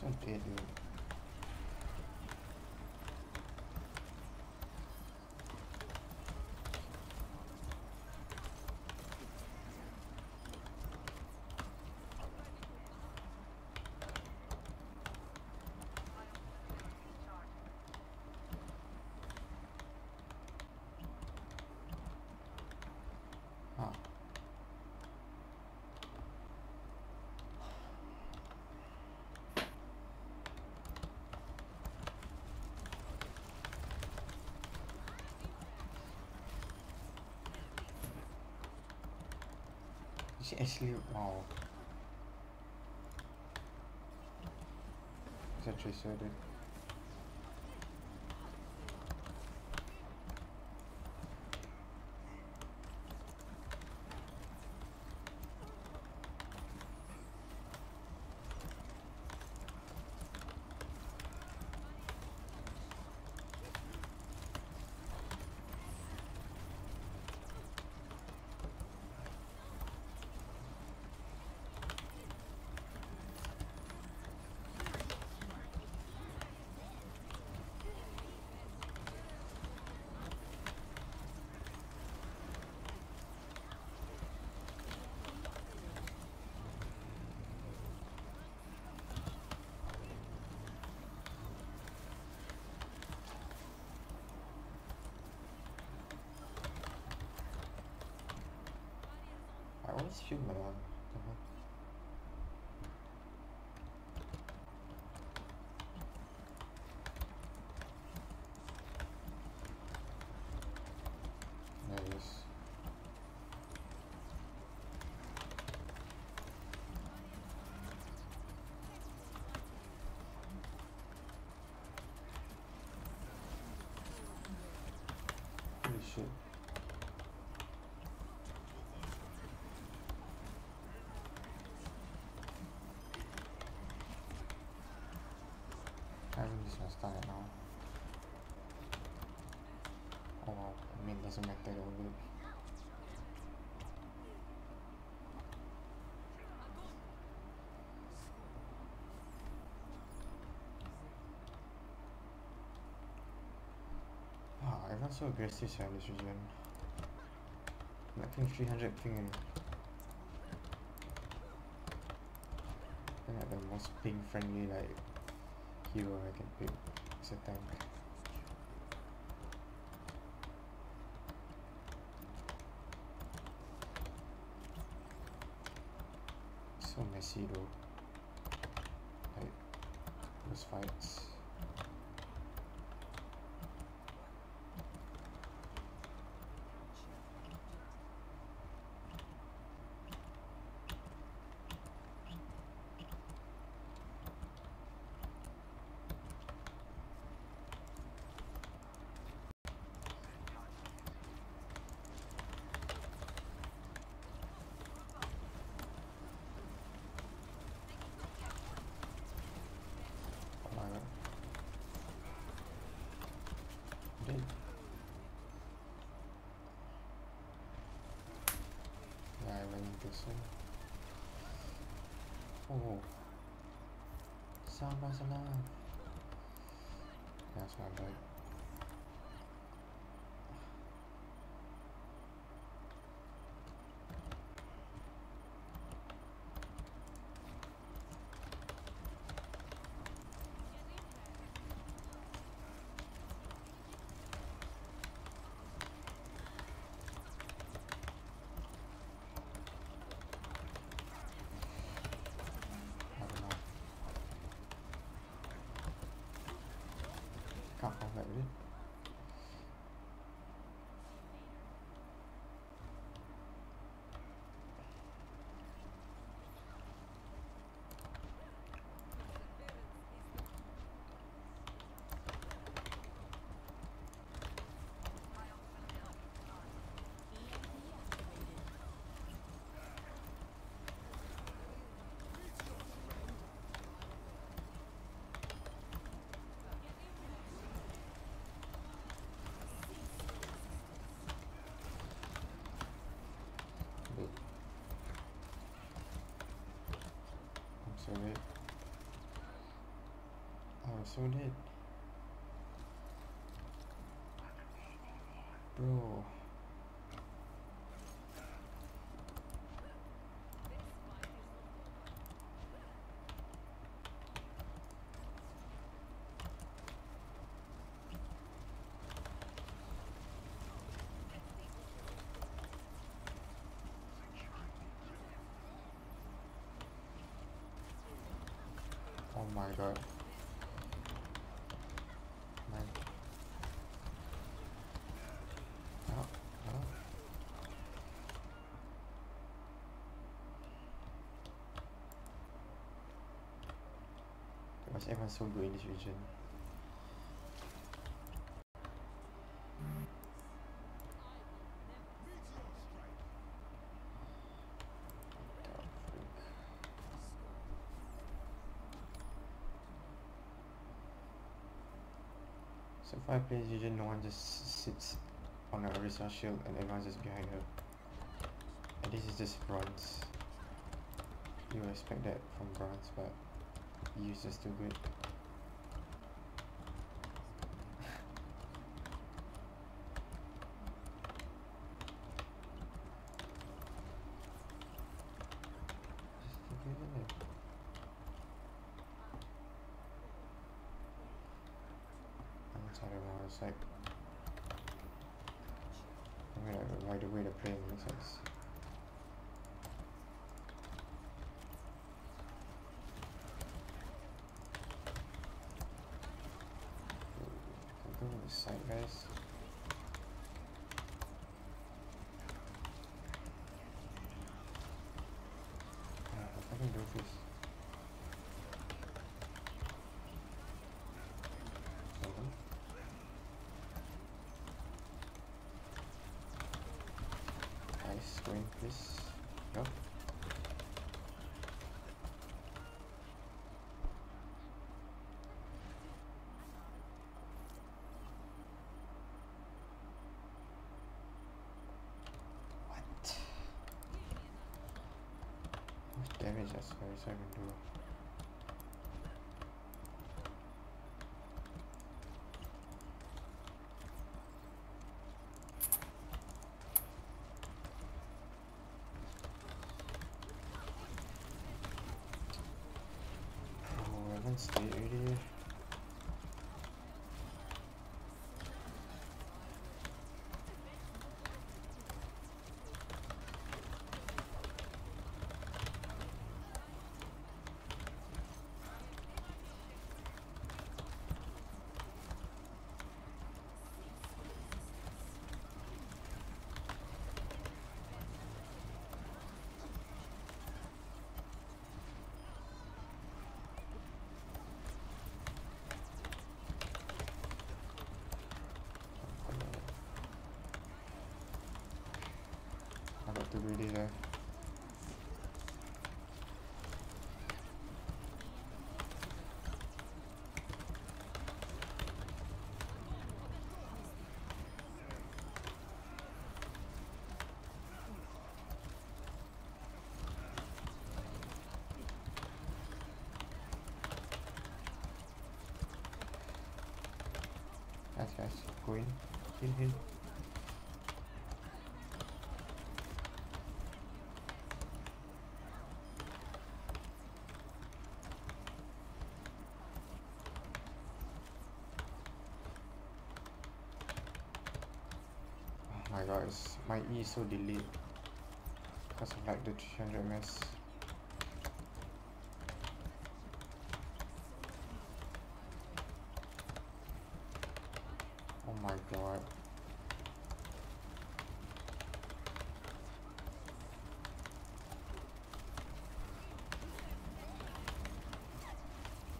So dead, dude. Huh. She actually wow. Is that Tracer Все, 28 февраля. Shit. This must start now. Oh wow, I mean doesn't matter all good. Wow, everyone's so aggressive sia in this region. Like ping 300 ping think like the most ping friendly like hero I can pick is a tank. So messy though. Like those fights. Oh my god. Dead. Yeah, One. Oh. Someone's alive. That's my bad. 大航海。So dead. Bro. Oh my god. Man. Oh, oh. Why is everyone so good in this region? So I play region, no one just sits on a Orisa shield and everyone's just behind her. And this is just bronze. You expect that from bronze, but Just too good, isn't? I'm like, right away the plane. Can go to the side, guys. Ah, the fucking doofies. Hold on. In, please. Go. What? Much damage does even do? Oh, Got too greedy there. Guys, in. In, in. My E so delayed. Because of like the 300 ms. Oh my god.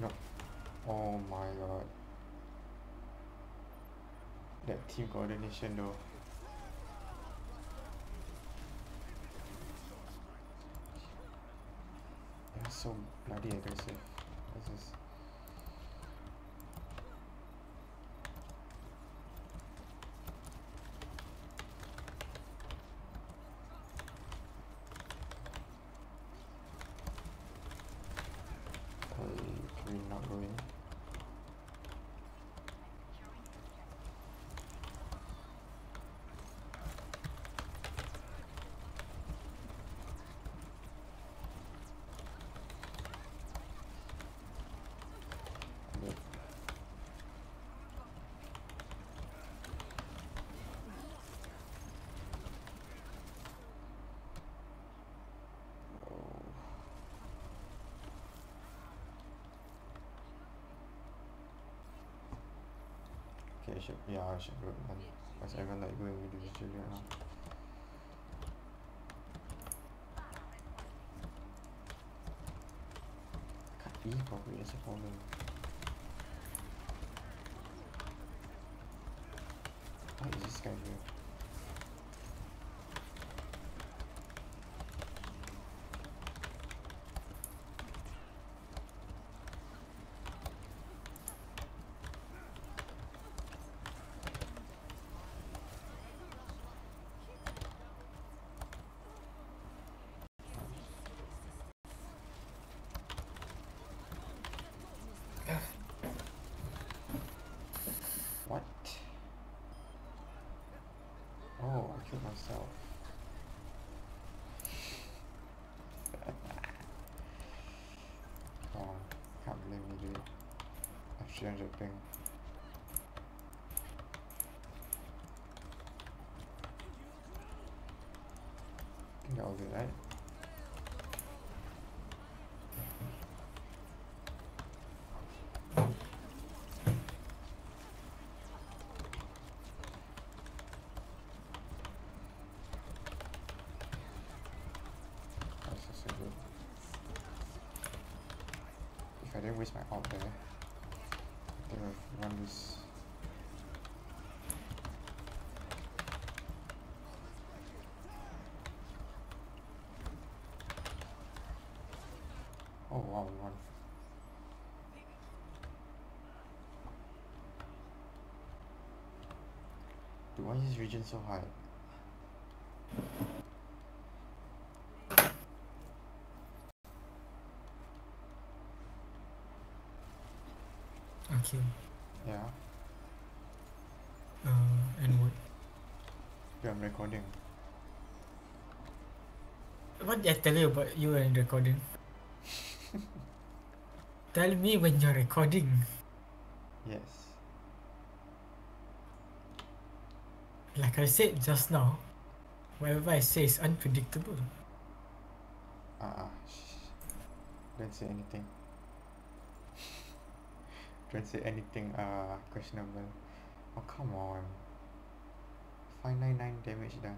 No. Oh my god. That team coordination though. So bloody aggressive. This is Hey, can we not go in? I should yeah I should go one because everyone like going individually right now. I can't eat properly, that's a problem. Why is this guy here? What? Oh, I killed myself. Come can't blame me, dude. I have 300 ping. I think that all good, right? That's also good. If I didn't waste my ult there, I think run this. Oh wow, we won. Dude, why is this region so high? Yeah, Uh, and what? yeah, I'm recording. What did I tell you about you and recording? tell me when you're recording. Yes. Like I said just now, whatever I say is unpredictable. Uh-uh. Shh. Don't say anything. Don't say anything uh questionable. Oh come on. 599 damage done.